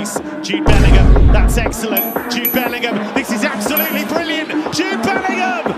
choice. Jude Bellingham, that's excellent. Jude Bellingham, this is absolutely brilliant. Jude Bellingham!